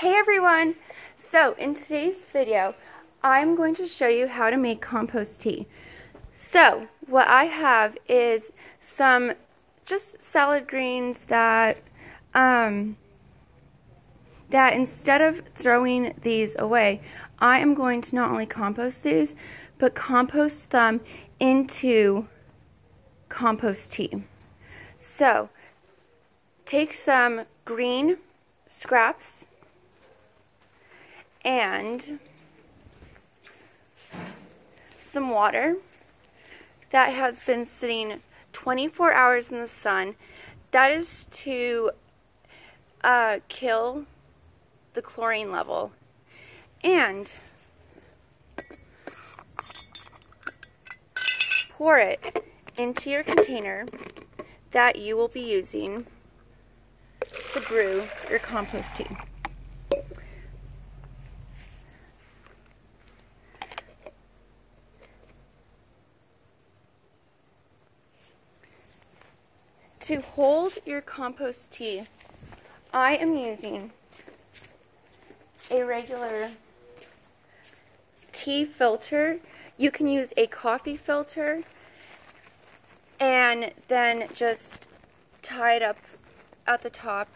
Hey everyone! So in today's video, I'm going to show you how to make compost tea. So what I have is some just salad greens that um, that instead of throwing these away, I am going to not only compost these, but compost them into compost tea. So take some green scraps and some water that has been sitting 24 hours in the sun. That is to uh, kill the chlorine level. And pour it into your container that you will be using to brew your compost tea. To hold your compost tea, I am using a regular tea filter. You can use a coffee filter and then just tie it up at the top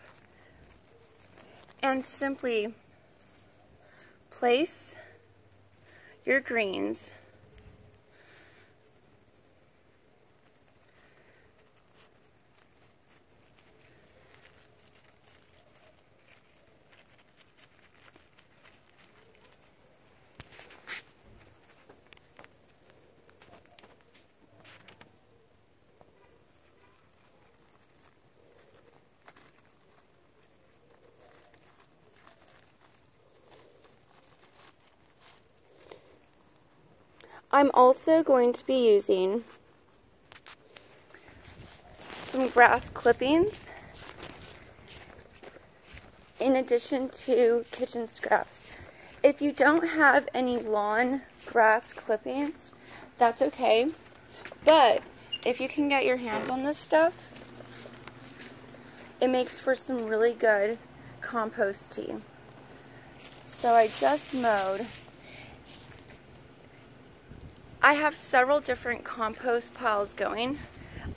and simply place your greens I'm also going to be using some grass clippings in addition to kitchen scraps. If you don't have any lawn grass clippings, that's okay. But if you can get your hands on this stuff, it makes for some really good compost tea. So I just mowed I have several different compost piles going.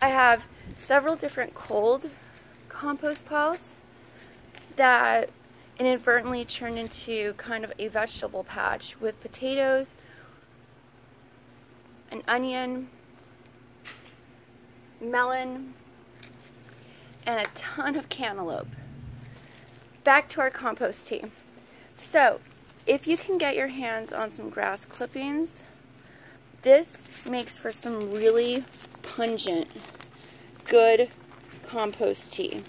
I have several different cold compost piles that inadvertently turned into kind of a vegetable patch with potatoes, an onion, melon, and a ton of cantaloupe. Back to our compost tea. So, if you can get your hands on some grass clippings, this makes for some really pungent, good compost tea.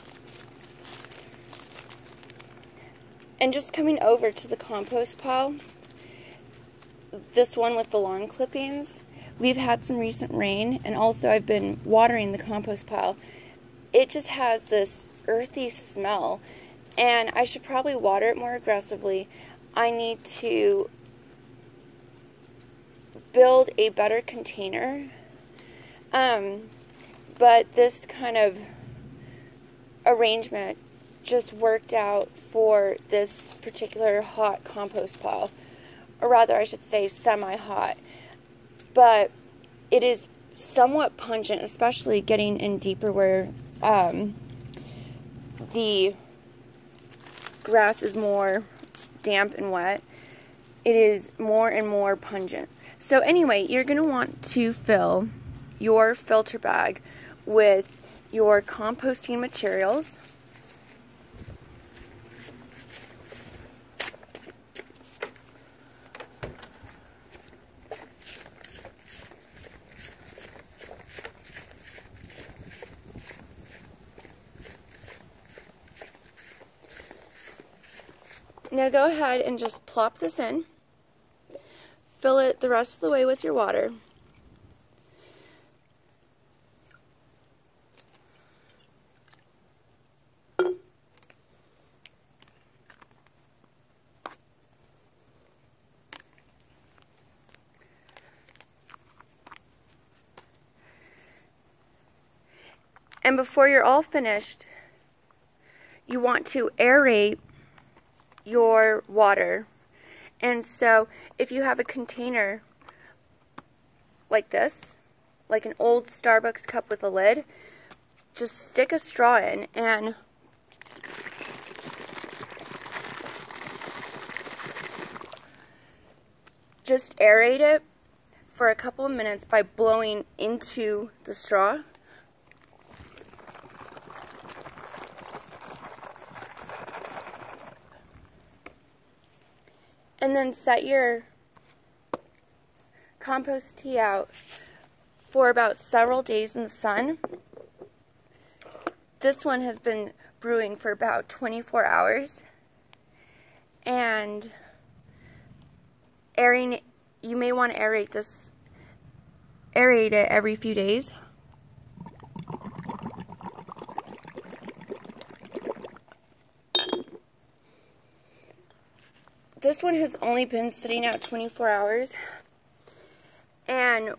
And just coming over to the compost pile, this one with the lawn clippings, we've had some recent rain, and also I've been watering the compost pile. It just has this earthy smell, and I should probably water it more aggressively. I need to build a better container. Um, but this kind of arrangement just worked out for this particular hot compost pile, or rather, I should say, semi hot. But it is somewhat pungent, especially getting in deeper where um, the grass is more damp and wet. It is more and more pungent. So anyway, you're going to want to fill your filter bag with your composting materials. Now go ahead and just plop this in. Fill it the rest of the way with your water. And before you're all finished, you want to aerate your water. And so if you have a container like this, like an old Starbucks cup with a lid, just stick a straw in and just aerate it for a couple of minutes by blowing into the straw. And then set your compost tea out for about several days in the sun. This one has been brewing for about 24 hours. And airing, you may want to aerate this, aerate it every few days. This one has only been sitting out 24 hours. And